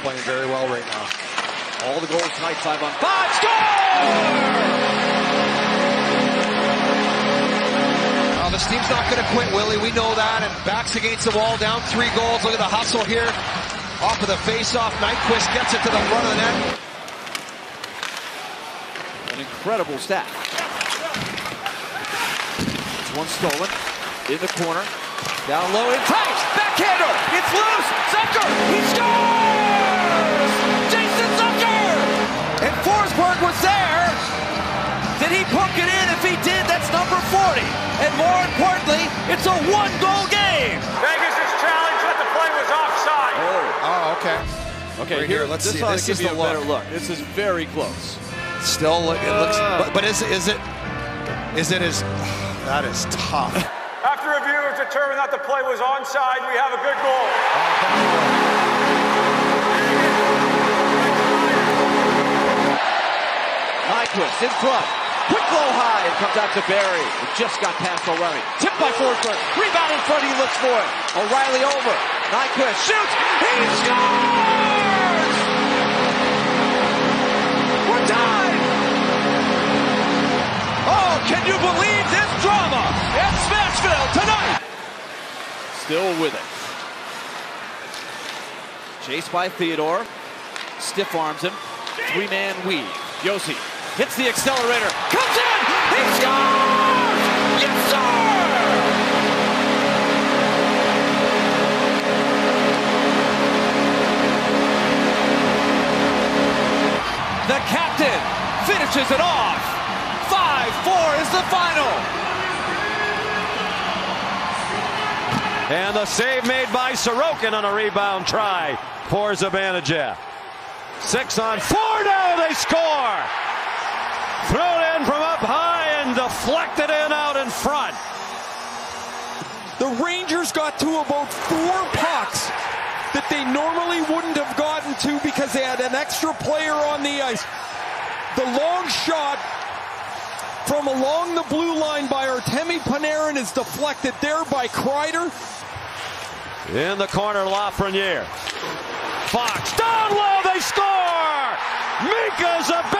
playing very well right now. All the goals tonight, five on five. Score! Now, this team's not going to quit, Willie. We know that. And backs against the wall, down three goals. Look at the hustle here. Off of the face-off. Nyquist gets it to the front of the net. An incredible stat. It's one stolen. In the corner. Down low in tight. Backhander. It's loose. Zucker. He scores! Did it in? If he did, that's number 40. And more importantly, it's a one-goal game. Vegas' challenge that the play was offside. Oh, okay. Okay, Right here, let's this see. This is you the a better look. look. This is very close. Still, look- it looks. Ah. But, but is, is it? Is it as? That is tough. After review has determined that the play was onside, we have a good goal. Nyquist in front. Quick low high. It comes out to Barrie. It just got past O'Reilly. Tipped by Forsberg. Rebound in front. He looks for it. O'Reilly over. Nyquist shoots. He scores! We're tied! Oh, can you believe this drama at Smashville tonight? Still with it. Chased by Theodore. Stiff arms him. Three man weave. Josi hits the accelerator. Comes in. He scores! Yes, sir! The captain finishes it off. 5-4 is the final. And the save made by Sorokin on a rebound try for Zibanejad. Six on four now they score. Thrown in from up high and deflected in out in front. The Rangers got to about four pucks that they normally wouldn't have gotten to because they had an extra player on the ice. The long shot from along the blue line by Artemi Panarin is deflected there by Kreider. In the corner, Lafreniere. Fox down low, they score! Mika Zibanejad!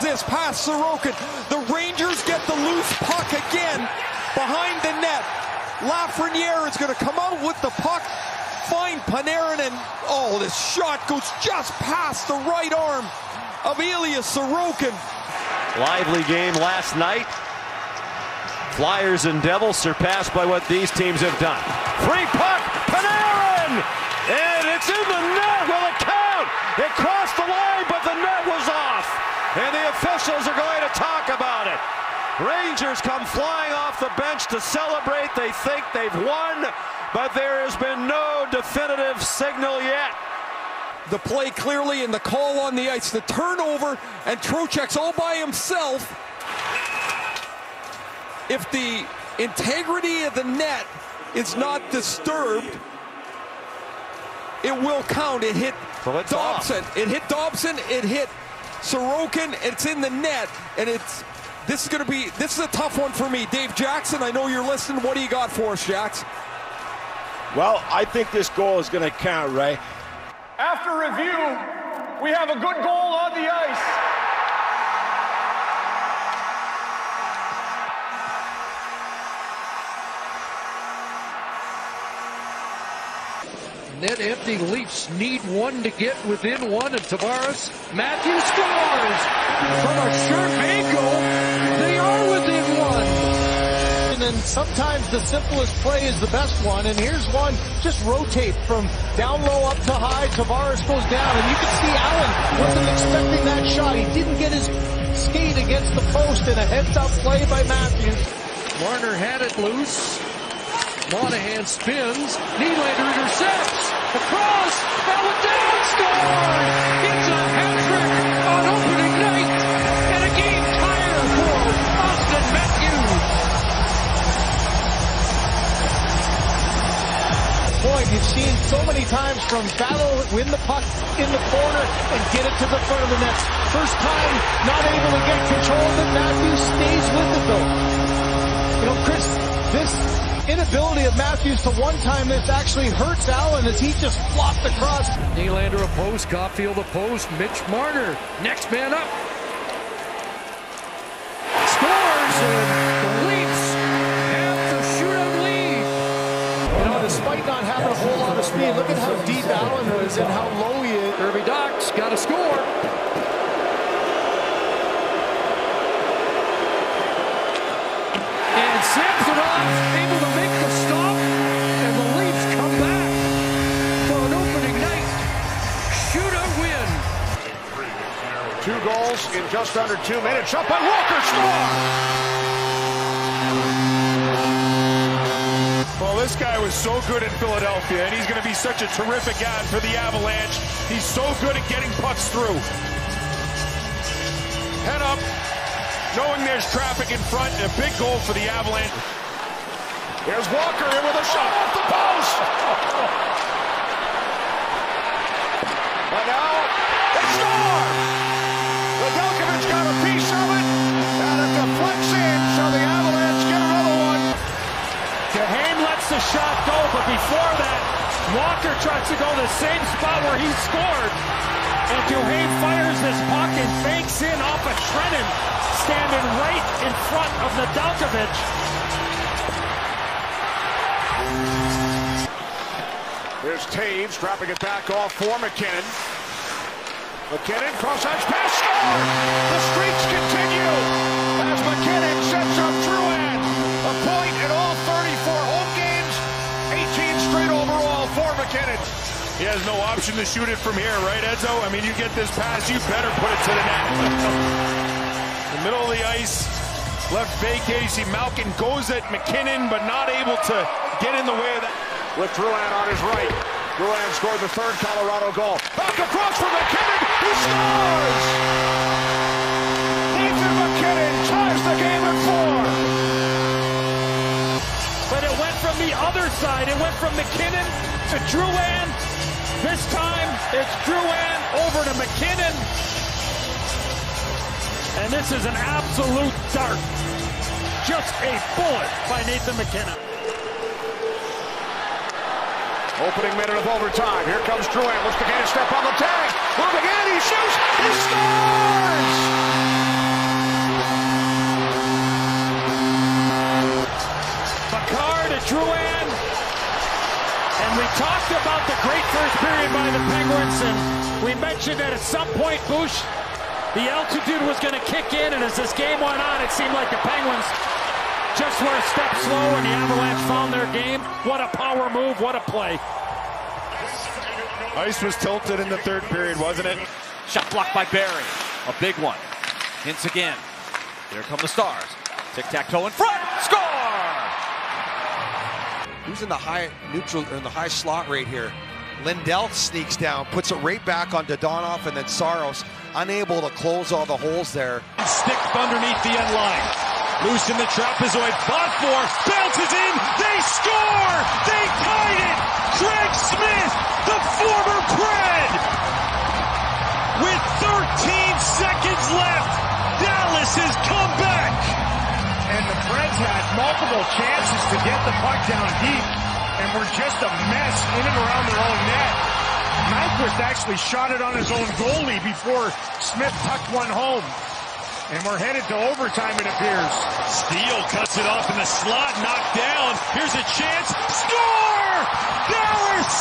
This past Sorokin. The Rangers get the loose puck again behind the net. Lafreniere is going to come out with the puck, find Panarin, and oh, this shot goes just past the right arm of Elias Sorokin. Lively game last night. Flyers and Devils surpassed by what these teams have done. Free puck, Panarin! And it's in the net with a count! It crossed the line, but the net was off! And the officials are going to talk about it. Rangers come flying off the bench to celebrate. They think they've won, but there has been no definitive signal yet. The play clearly and the call on the ice, the turnover, and Trocheck's all by himself. If the integrity of the net is not disturbed, it will count. It hit So it's off. Dobson. It hit Dobson. It hit Sorokin. It's in the net, and it's. This is going to be. This is a tough one for me, Dave Jackson. I know you're listening. What do you got for us, Jax? Well, I think this goal is going to count, Ray. After review, we have a good goal on the ice. Net empty Leafs need one to get within one, and Tavares Matthews scores from a sharp angle. They are within one. And then sometimes the simplest play is the best one. And here's one, just rotate from down low up to high. Tavares goes down, and you can see Allen wasn't expecting that shot. He didn't get his skate against the post in a heads-up play by Matthews. Marner had it loose. Monahan spins. Nylander intercepts. Across. Allen down. Score! It's a hat trick on opening night. And a game tire for Auston Matthews. Point you've seen so many times from battle, win the puck in the corner and get it to the front of the net. First time not able to get control it. Matthews stays with it though. You know, Chris, this inability of Matthews to one-time this actually hurts Allen as he just flopped across. Nylander a post, Caulfield a post, Mitch Marner, next man up. Scores, and the Leafs have the shootout lead. You know, despite not having a whole lot of speed, look at how deep Allen is and how low he is. Kirby Dach got a score. And in just under two minutes. Up by Walker, score! Well, this guy was so good in Philadelphia, and he's going to be such a terrific ad for the Avalanche. He's so good at getting pucks through. Head up, knowing there's traffic in front, and a big goal for the Avalanche. Here's Walker in with a shot off the post. And now they score. But before that, Walker tries to go the same spot where he scored. And Duhaime fires this puck and banks in off of Trennan, standing right in front of Nedeljkovic. Here's Toews dropping it back off for MacKinnon. MacKinnon, cross-ice pass, score! The streaks continue as MacKinnon sets up MacKinnon. He has no option to shoot it from here, right, Edzo? I mean, you get this pass, you better put it to the net. the middle of the ice, left vacate. You see Malkin goes at MacKinnon, but not able to get in the way of that. With Drouin on his right. Drouin scored the third Colorado goal. Back across for MacKinnon. He scores! Nathan MacKinnon ties the game at four. But it went from the other side. It went from MacKinnon to Drouin. This time, it's Drouin over to MacKinnon. And this is an absolute dart. Just a bullet by Nathan MacKinnon. Opening minute of overtime. Here comes Drouin. Looks MacKinnon step on the tag. Moving in. He shoots. He scores! Makar to Drouin. And we talked about the great first period by the Penguins, and we mentioned that at some point, Bush, the altitude was going to kick in, and as this game went on, it seemed like the Penguins just were a step slow, and the Avalanche found their game. What a power move, what a play. Ice was tilted in the third period, wasn't it? Shot blocked by Barrie. A big one. Hintz again. Here come the Stars. Tic-tac-toe in front. Score! Who's in the high neutral or in the high slot right here? Lindell sneaks down, puts it right back on Dadonov, and then Saros unable to close all the holes there. Stick underneath the end line. Loose in the trapezoid. Fought for. Bounces in. They score. They tied it. Craig Smith, the former Pred. With 13 seconds left, Dallas has come back. Had multiple chances to get the puck down deep and were just a mess in and around their own net. Nyquist actually shot it on his own goalie before Smith tucked one home. And we're headed to overtime, it appears. Steel cuts it off in the slot, knocked down. Here's a chance. Score! Dallas!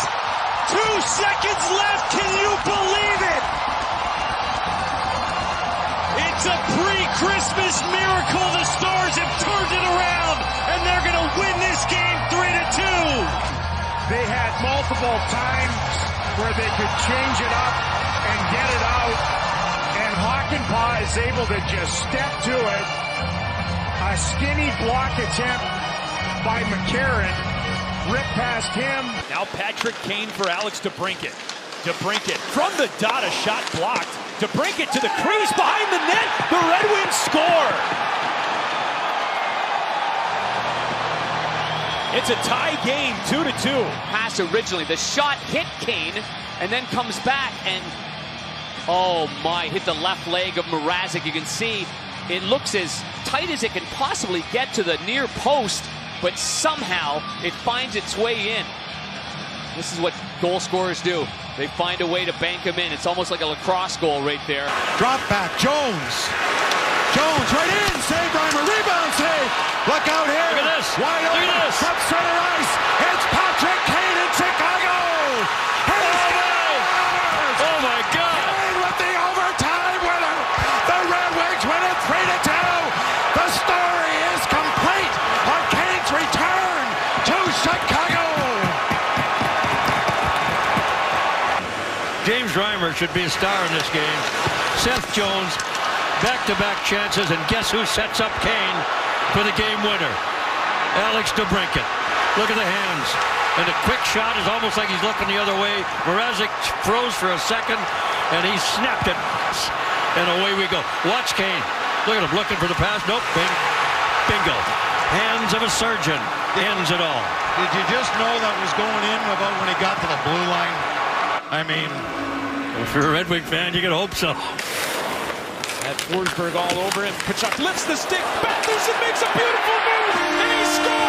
Two seconds left. Can you believe it? It's a multiple times where they could change it up and get it out. And Hockenpah is able to just step to it. A skinny block attempt by McCarron. Rip past him. Now Patrick Kane for Alex DeBrincat. DeBrincat from the dot, a shot blocked. DeBrincat to the crease behind the net. The Red Wings score. It's a tie game, two to two. Pass originally. The shot hit Kane and then comes back and oh my, hit the left leg of Mrazek. You can see it looks as tight as it can possibly get to the near post, but somehow it finds its way in. This is what goal scorers do. They find a way to bank them in. It's almost like a lacrosse goal right there. Drop back, Jones. Jones right in, save Reimer, rebound save. Look out here. Look at this. Wide Look open at this. from center ice. It's Patrick Kane in Chicago. He oh, scores! Oh my God! Kane with the overtime winner. The Red Wings win it three to two. The story is complete on Kane's return to Chicago. James Reimer should be a star in this game. Seth Jones, back-to-back chances, and guess who sets up Kane for the game winner? Alex DeBrincat. Look at the hands. And the quick shot is almost like he's looking the other way. Mrazek froze for a second, and he snapped it. And away we go. Watch Kane. Look at him looking for the pass. Nope. Bing. Bingo. Hands of a surgeon. Ends it all. Did you just know that was going in about when he got to the blue line? I mean, If you're a Red Wing fan, you can hope so. At Forsberg all over him. Tkachuk lifts the stick. Batherson makes a beautiful move, and he scores!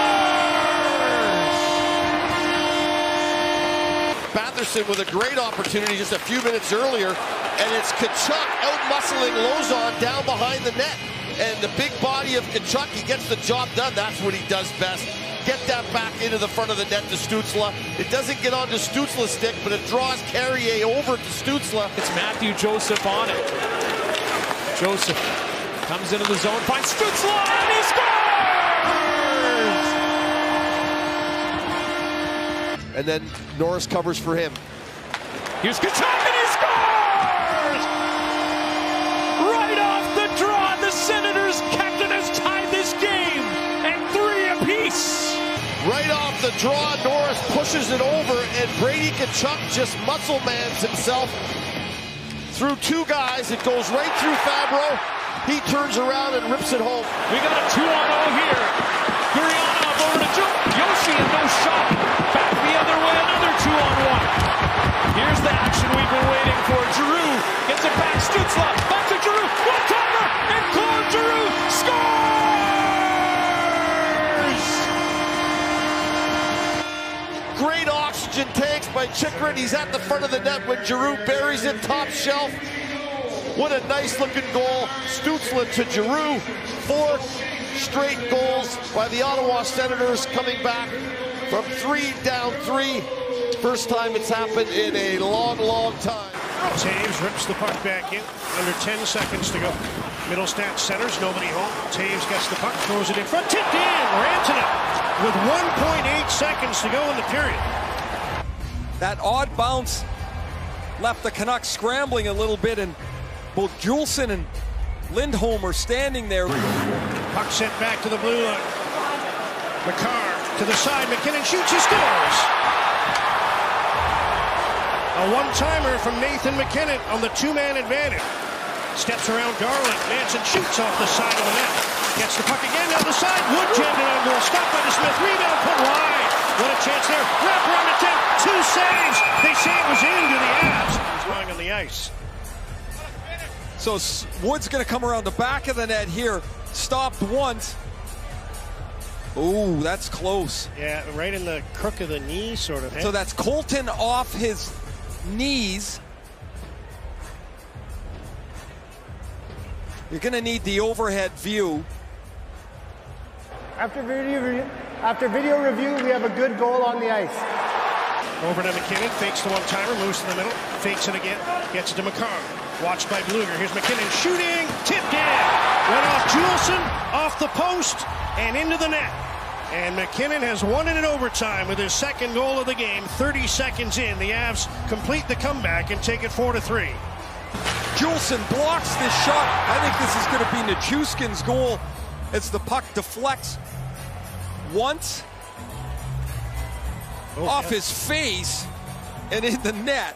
Batherson with a great opportunity just a few minutes earlier, and it's Tkachuk out-muscling Lozon down behind the net. And the big body of Tkachuk, he gets the job done. That's what he does best. Get that back into the front of the net to Stützle. It doesn't get onto Stützle's stick, but it draws Carrier over to Stützle. It's Matthew Joseph on it. Joseph comes into the zone, finds Stützle, and he scores! And then Norris covers for him. Here's Tkachuk, and he scores! Right off the draw, the Senators' captain has tied this game, and three apiece. Right off the draw, Norris pushes it over, and Brady Tkachuk just muscle mans himself through two guys. It goes right through Fabbro. He turns around and rips it home. We got a 2 on 0 here. Gurianov over to. Yoshi and no shot. Back the other way, another 2 on 1. Here's the action we've been waiting for. Giroux gets it back. Stützle back to Giroux. One timer, and Claude Giroux scores! Great oxygen tanks by Chychrun. He's at the front of the net when Giroux buries it top shelf. What a nice looking goal. Stützle to Giroux. Four straight goals by the Ottawa Senators coming back from three down three. First time it's happened in a long, long time. Toews rips the puck back in. Under 10 seconds to go. Mittelstadt centers, nobody home. Toews gets the puck, throws it in front, tipped in. Rantanen with 1.8 seconds to go in the period. That odd bounce left the Canucks scrambling a little bit, and both Juulsen and Lindholm are standing there. Puck sent back to the blue line. Makar to the side. MacKinnon shoots, he scores. A one-timer from Nathan MacKinnon on the two-man advantage. Steps around Garland. Manson shoots off the side of the net. Gets the puck again down the side. Wood jammed it on goal. Stopped by the Smith. Rebound put wide. What a chance there. Wrap around the tent. Two saves. They say it was into the abs. He's lying on the ice. So Wood's going to come around the back of the net here. Stopped once. Ooh, that's close. Yeah, right in the crook of the knee, sort of. So eh? that's Colton off his knees. You're going to need the overhead view. After video review, after video review, we have a good goal on the ice. Over to MacKinnon, fakes the one-timer, loose in the middle, fakes it again, gets it to Makar. Watched by Blueger. Here's MacKinnon shooting, tipped in. Went off Juulsen, off the post, and into the net. And MacKinnon has won it in overtime with his second goal of the game. 30 seconds in, the Avs complete the comeback and take it 4 to 3. Juulsen blocks this shot. I think this is going to be Nichushkin's goal as the puck deflects once oh, off yeah. his face and in the net.